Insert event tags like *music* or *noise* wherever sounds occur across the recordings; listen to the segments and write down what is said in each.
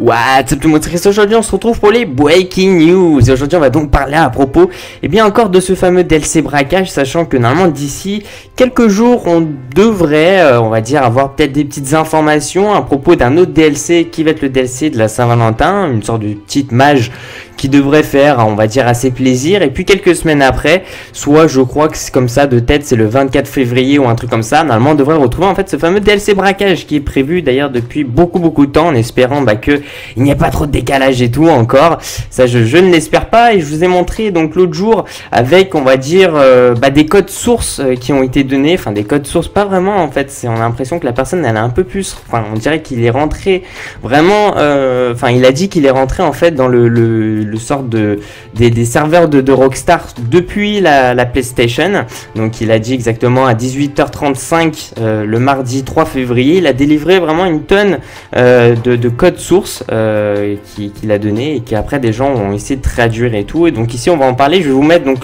What's up tout le monde, aujourd'hui on se retrouve pour les Breaking News. Et aujourd'hui on va donc parler à propos et eh bien encore de ce fameux DLC braquage sachant que normalement d'ici quelques jours on devrait euh, on va dire avoir peut-être des petites informations à propos d'un autre DLC qui va être le DLC de la Saint-Valentin, une sorte de petite mage qui devrait faire, on va dire, assez plaisir. Et puis quelques semaines après, soit je crois que c'est comme ça de tête, c'est le 24 février ou un truc comme ça, normalement on devrait retrouver en fait ce fameux DLC braquage qui est prévu d'ailleurs depuis beaucoup beaucoup de temps en espérant bah, que il n'y a pas trop de décalage et tout encore. Ça je, ne l'espère pas et je vous ai montré donc l'autre jour avec on va dire euh, bah, des codes sources euh, qui ont été donnés, enfin des codes sources pas vraiment en fait, on a l'impression que la personne elle a un peu plus, enfin on dirait qu'il est rentré vraiment, euh, enfin il a dit qu'il est rentré en fait dans le le sorte de des, serveurs de, Rockstar depuis la, PlayStation. Donc il a dit exactement à 18h35 euh, le mardi 3 février, il a délivré vraiment une tonne euh, de, de code source euh, qu'il a donné et qu'après des gens ont essayé de traduire et tout. Et donc ici on va en parler. Je vais vous mettre donc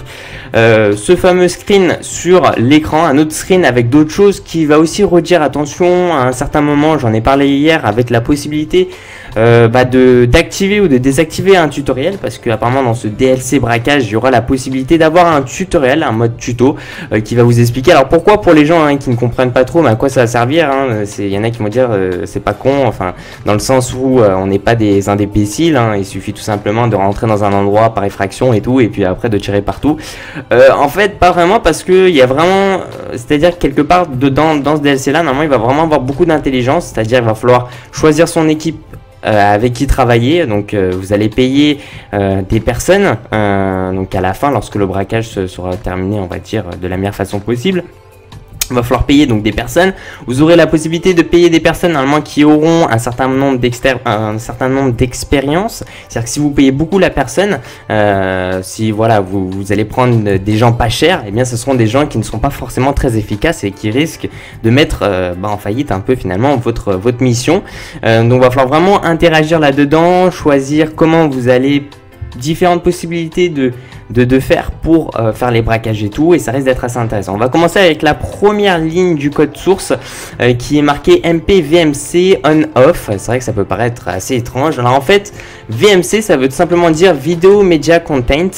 ce fameux screen sur l'écran, un autre screen avec d'autres choses qui va aussi redire attention à un certain moment. J'en ai parlé hier avec la possibilité euh, bah d'activer ou de désactiver un tutoriel parce que apparemment dans ce DLC braquage il y aura la possibilité d'avoir un tutoriel, un mode tuto euh, qui va vous expliquer. Alors pourquoi pour les gens hein, qui ne comprennent pas trop, mais à quoi ça va servir hein, Il y en a qui vont dire euh, c'est pas con, enfin dans le sens où on n'est pas des indépéciles, hein, il suffit tout simplement de rentrer dans un endroit par effraction et tout et puis après de tirer partout. en fait pas vraiment parce que il y a vraiment, c'est-à-dire quelque part dedans dans ce DLC là normalement il va vraiment avoir beaucoup d'intelligence, c'est-à-dire il va falloir choisir son équipe euh, avec qui travailler. Donc euh, vous allez payer euh, des personnes donc à la fin lorsque le braquage sera terminé, on va dire de la meilleure façon possible. Va falloir payer donc des personnes. Vous aurez la possibilité de payer des personnes normalement qui auront un certain nombre un certain nombre d'expériences. C'est-à-dire que si vous payez beaucoup la personne, euh, si voilà vous, vous, allez prendre des gens pas chers, et eh bien ce seront des gens qui ne seront pas forcément très efficaces et qui risquent de mettre euh, bah, en faillite un peu finalement votre votre mission. Euh, donc va falloir vraiment interagir là-dedans, choisir comment vous allez différentes possibilités de de, faire pour euh, faire les braquages et tout et ça risque d'être assez intéressant. On va commencer avec la première ligne du code source euh, qui est marqué MPVMC on off. C'est vrai que ça peut paraître assez étrange. Alors en fait, VMC ça veut tout simplement dire Video Media Content.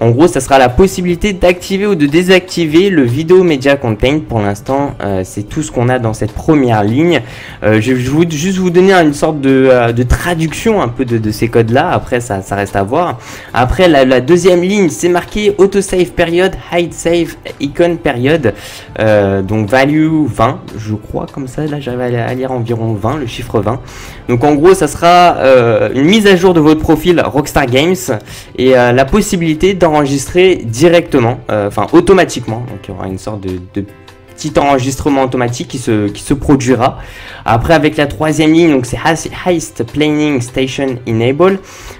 En gros, ça sera la possibilité d'activer ou de désactiver le Video Media Content. Pour l'instant, euh, c'est tout ce qu'on a dans cette première ligne. je vais juste vous donner une sorte de, traduction un peu de, ces codes là. Après, ça, reste à voir. Après, la deuxième ligne c'est marqué autosave période, hide save icon période. Euh, donc value 20, je crois comme ça. Là, j'arrive à lire environ 20, le chiffre 20. Donc en gros, ça sera euh, une mise à jour de votre profil Rockstar Games et euh, la possibilité d'enregistrer directement, enfin automatiquement. Donc il y aura une sorte de petit enregistrement automatique qui se, qui se produira. Après, avec la troisième ligne, donc c'est Heist Planning Station Enable.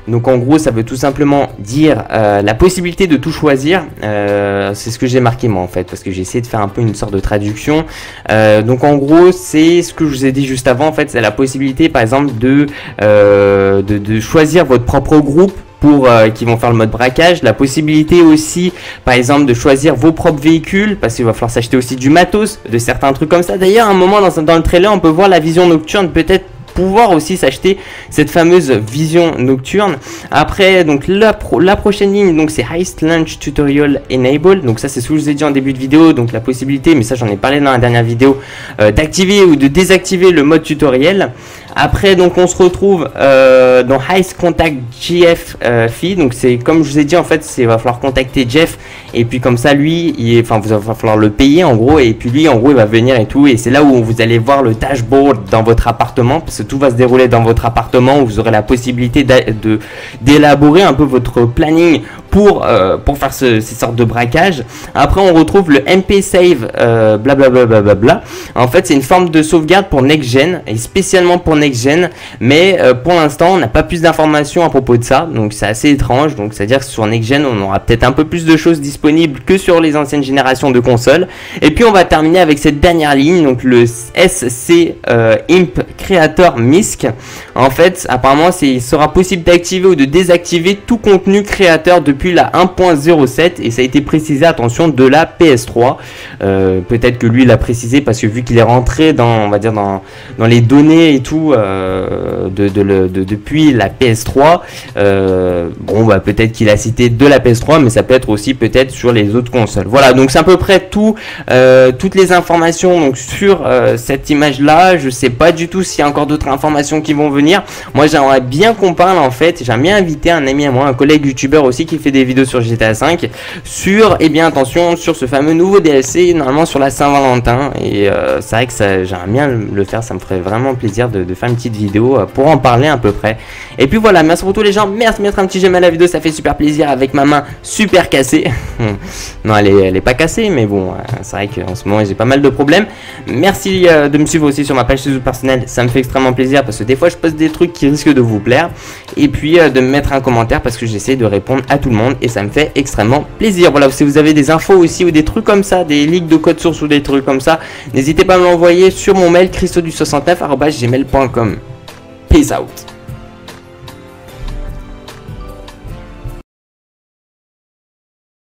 Donc en gros, ça veut tout simplement dire euh, la possibilité de tout choisir. Euh, c'est ce que j'ai marqué moi en fait, parce que j'ai essayé de faire un peu une sorte de traduction. Euh, donc en gros, c'est ce que je vous ai dit juste avant. En fait, c'est la possibilité, par exemple, de, de, de choisir votre propre groupe pour euh, qui vont faire le mode braquage. La possibilité aussi, par exemple, de choisir vos propres véhicules, parce qu'il va falloir s'acheter aussi du matos, de certains trucs comme ça. D'ailleurs, à un moment dans, le trailer, on peut voir la vision nocturne peut-être pouvoir aussi s'acheter cette fameuse vision nocturne. Après, donc la, la prochaine ligne, donc c'est Heist Launch Tutorial Enable. Donc ça, c'est ce que je vous ai dit en début de vidéo. Donc la possibilité, mais ça j'en ai parlé dans la dernière vidéo, euh, d'activer ou de désactiver le mode tutoriel. Après, donc on se retrouve euh, dans Heist Contact GF euh, Donc c'est comme je vous ai dit, en fait, c'est va falloir contacter Jeff. Et puis comme ça, lui, il enfin, vous va falloir le payer en gros. Et puis lui, en gros, il va venir et tout. Et c'est là où vous allez voir le dashboard dans votre appartement. Parce que tout va se dérouler dans votre appartement où vous aurez la possibilité d'élaborer un peu votre planning pour, euh, pour faire ce, ces sortes de braquages. Après, on retrouve le MP Save, euh, blablabla. Bla, bla, en fait, c'est une forme de sauvegarde pour Next Gen et spécialement pour Next Gen. Mais euh, pour l'instant, on n'a pas plus d'informations à propos de ça. Donc, c'est assez étrange. Donc, c'est-à-dire que sur Next Gen, on aura peut-être un peu plus de choses disponibles disponible que sur les anciennes générations de consoles. Et puis on va terminer avec cette dernière ligne, donc le SC euh, Imp Creator MISC. En fait, apparemment, il sera possible d'activer ou de désactiver tout contenu créateur depuis la 1.07 et ça a été précisé, attention, de la PS3. Euh, peut-être que lui l'a précisé parce que vu qu'il est rentré dans, on va dire, dans, dans les données et tout euh, de, de, depuis la PS3, bon, bah, peut-être qu'il a cité de la PS3, mais ça peut être aussi peut-être sur les autres consoles. Voilà, donc c'est à peu près tout, toutes les informations donc, sur cette image-là. Je sais pas du tout s'il y a encore d'autres informations qui vont venir. Moi, j'aimerais bien qu'on parle en fait. J'aimerais bien inviter un ami à moi, un collègue youtubeur aussi qui fait des vidéos sur GTA 5 sur, et eh bien attention, sur ce fameux nouveau DLC, normalement sur la Saint-Valentin. Et euh, c'est vrai que j'aimerais bien le faire. Ça me ferait vraiment plaisir de, faire une petite vidéo euh, pour en parler à peu près. Et puis voilà, merci pour tous les gens. Merci de mettre un petit j'aime à la vidéo, ça fait super plaisir avec ma main super cassée. *laughs* non, elle est, elle est pas cassée, mais bon, euh, c'est vrai qu'en ce moment j'ai pas mal de problèmes. Merci de me suivre aussi sur ma page Facebook personnelle, ça me fait extrêmement plaisir parce que des fois je poste des trucs qui risquent de vous plaire. Et puis de me mettre un commentaire parce que j'essaie de répondre à tout le monde et ça me fait extrêmement plaisir. Voilà, si vous avez des infos aussi ou des trucs comme ça, des leaks de code source ou des trucs comme ça, n'hésitez pas à me l'envoyer sur mon mail christodu69.gmail.com. Peace out